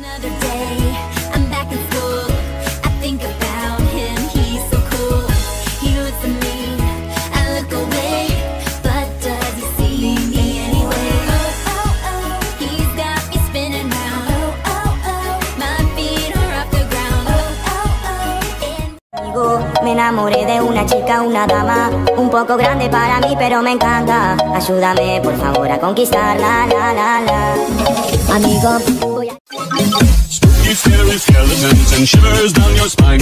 Me. Enamoré de una chica, una dama Un poco grande para mí pero me encanta. Ayúdame por favor a conquistarla, la la la. Amigo. Spooky, scary skeletons and shivers down your spine.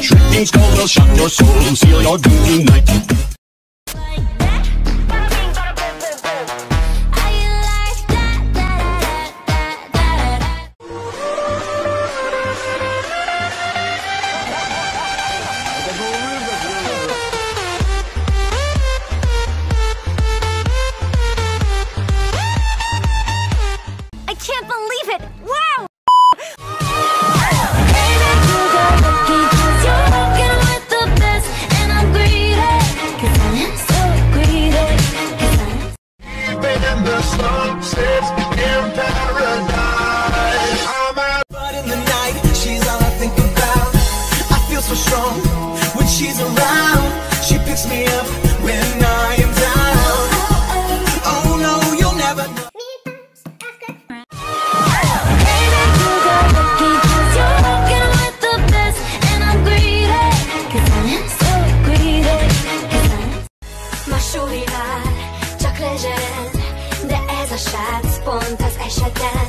Shrieking skulls will shock your soul, seal your doom tonight. Sunsets in paradise. I'm out. But in the night, she's all I think about. I feel so strong when she's around. She picks me up when I srác pont az esetben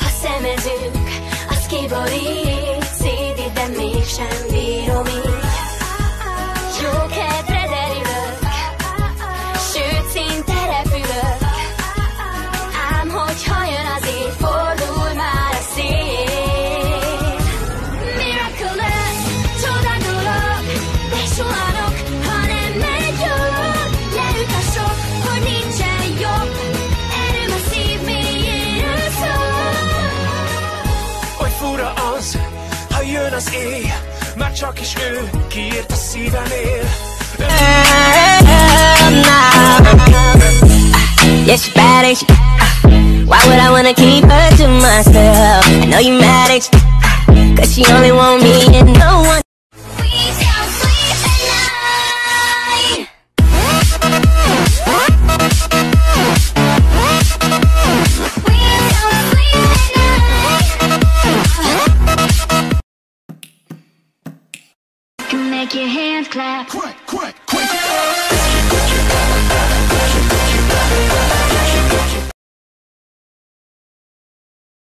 Ha szemezünk, az kiborít az éj, már csak is ő kiírt a szívem él. Yeah, she bad, she? Why would I wanna keep her to myself? I know you mad, ain't you? Cause she only want me and no one clap. Quick,